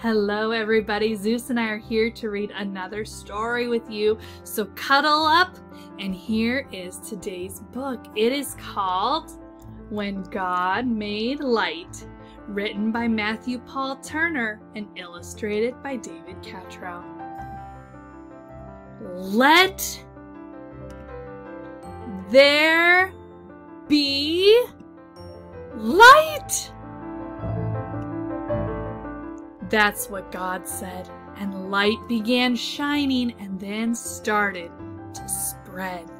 Hello, everybody. Zeus and I are here to read another story with you. So cuddle up, and here is today's book. It is called When God Made Light, written by Matthew Paul Turner and illustrated by David Catrow. Let there be light! That's what God said, and light began shining and then started to spread.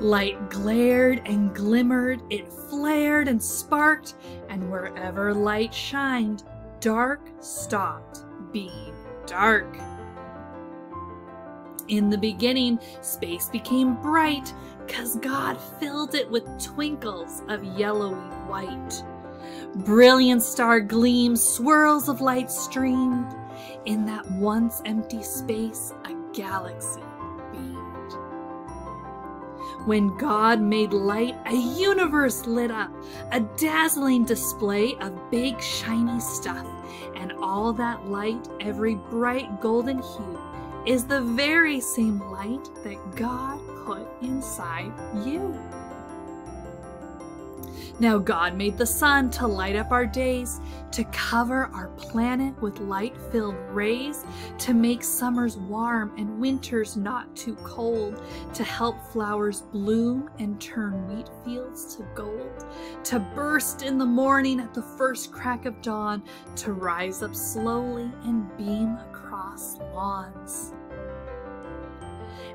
Light glared and glimmered, it flared and sparked, and wherever light shined, dark stopped being dark. In the beginning, space became bright, cause God filled it with twinkles of yellowy white. Brilliant star gleams, swirls of light streamed. In that once empty space, a galaxy beamed. When God made light, a universe lit up, a dazzling display of big shiny stuff. And all that light, every bright golden hue, is the very same light that God put inside you. Now God made the sun to light up our days, to cover our planet with light-filled rays, to make summers warm and winters not too cold, to help flowers bloom and turn wheat fields to gold, to burst in the morning at the first crack of dawn, to rise up slowly and beam across lawns.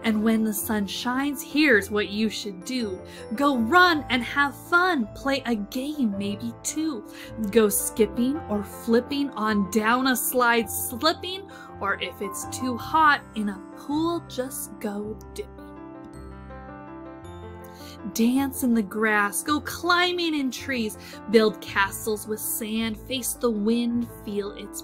And when the sun shines, here's what you should do. Go run and have fun. Play a game, maybe two. Go skipping or flipping on down a slide, slipping, or if it's too hot in a pool, just go dipping. Dance in the grass, go climbing in trees, build castles with sand, face the wind, feel its.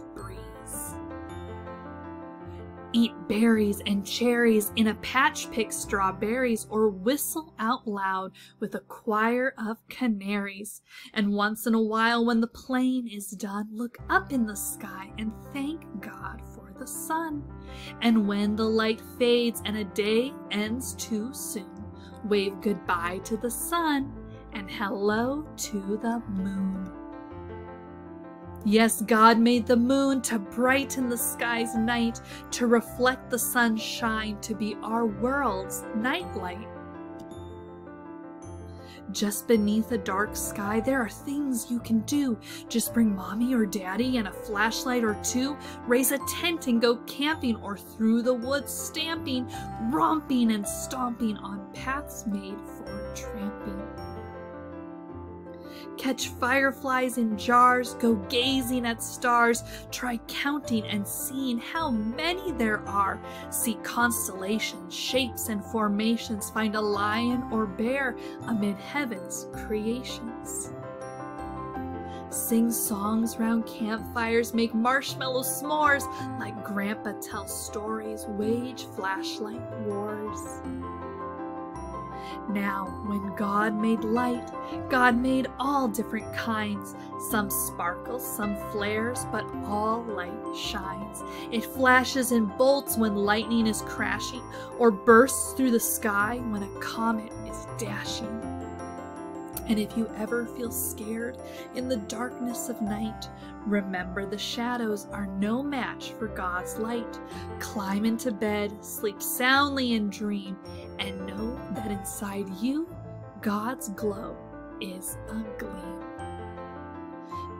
Eat berries and cherries in a patch, pick strawberries, or whistle out loud with a choir of canaries. And once in a while, when the playing is done, look up in the sky and thank God for the sun. And when the light fades and a day ends too soon, wave goodbye to the sun and hello to the moon. Yes, God made the moon to brighten the sky's night, to reflect the sun's shine, to be our world's nightlight. Just beneath a dark sky, there are things you can do. Just bring mommy or daddy and a flashlight or two, raise a tent and go camping or through the woods stamping, romping and stomping on paths made for tramping catch fireflies in jars, go gazing at stars, try counting and seeing how many there are, see constellations, shapes, and formations, find a lion or bear amid heaven's creations. Sing songs round campfires, make marshmallow s'mores, like Grandpa tells stories, wage flashlight wars. Now, when God made light, God made all different kinds. Some sparkles, some flares, but all light shines. It flashes and bolts when lightning is crashing, or bursts through the sky when a comet is dashing. And if you ever feel scared in the darkness of night, remember the shadows are no match for God's light. Climb into bed, sleep soundly and dream, that inside you, God's glow is a gleam.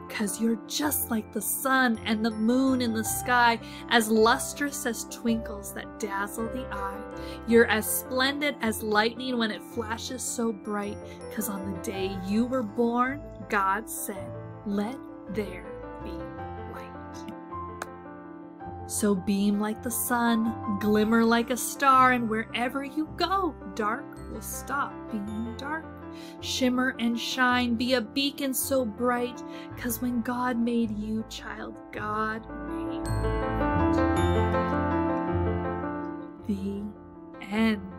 Cause you're just like the sun and the moon in the sky, as lustrous as twinkles that dazzle the eye. You're as splendid as lightning when it flashes so bright, cause on the day you were born, God said, let there So beam like the sun, glimmer like a star, and wherever you go, dark will stop being dark. Shimmer and shine, be a beacon so bright, cause when God made you, child, God made The end.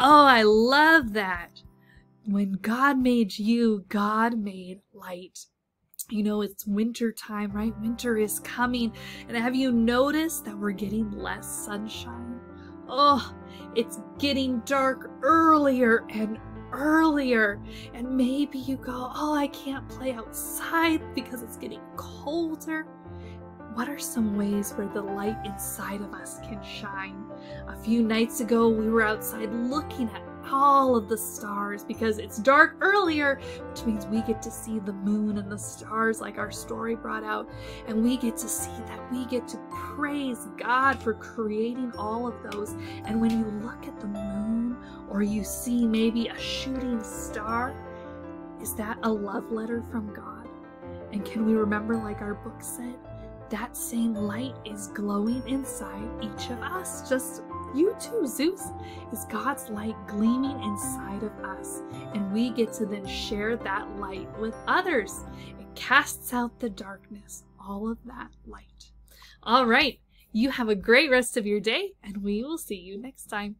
Oh, I love that. When God made you, God made light. You know, it's winter time, right? Winter is coming. And have you noticed that we're getting less sunshine? Oh, it's getting dark earlier and earlier. And maybe you go, oh, I can't play outside because it's getting colder. What are some ways where the light inside of us can shine? A few nights ago, we were outside looking at all of the stars because it's dark earlier, which means we get to see the moon and the stars like our story brought out. And we get to see that we get to praise God for creating all of those. And when you look at the moon or you see maybe a shooting star, is that a love letter from God? And can we remember, like our book said, that same light is glowing inside each of us, just you too, Zeus, is God's light gleaming inside of us, and we get to then share that light with others. It casts out the darkness, all of that light. All right, you have a great rest of your day, and we will see you next time.